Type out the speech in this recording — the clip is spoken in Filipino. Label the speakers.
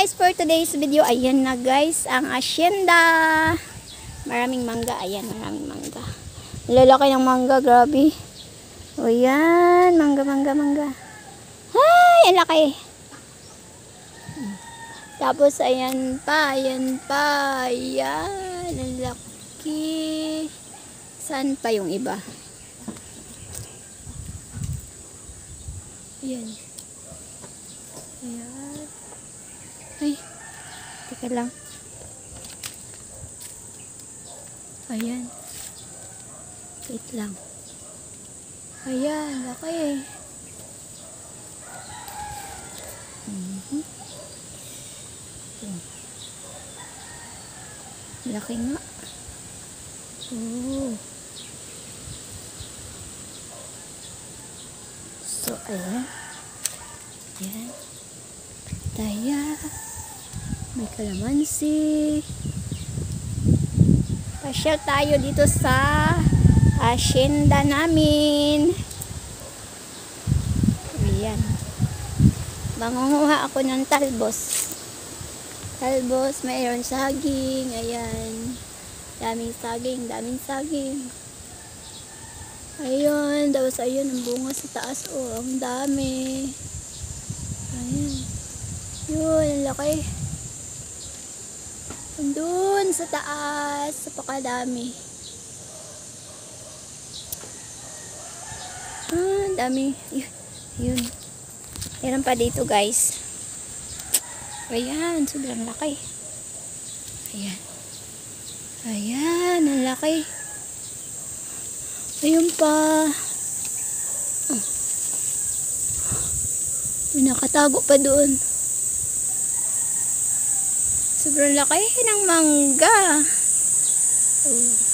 Speaker 1: guys, for today's video, ayan na guys, ang asyenda. Maraming mangga, ayan, maraming mangga. Lalaki ng mangga, grabe. O yan, mangga, mangga, mangga. Ay, ang laki. Tapos, ayan pa, ayan pa, ayan, ang laki. Saan pa yung iba? Ayan. Ayan. Teka lang. Ayan. Wait lang. Ayan, laki. Mhm. Ayan. Laki nga. Oh. So, ayan. Ayan. Taya. May kalamansi. Pasyal tayo dito sa asyenda namin. Ayan. Mangunguha ako ng talbos. Talbos, mayroon saging. Ayan. Daming saging, daming saging. Ayun, tapos ayun, ang bunga sa taas. Oh, ang dami. Ayan. Yun, ang laki. Andun sa taas, napakadami. Ah, dami. Yun. Meron pa dito, guys. Ayan, sobrang laki. Ayan. Ayan, ang laki. Ayun pa. Oh. May nakatago pa doon. Sobrang laki ng mangga. Oh.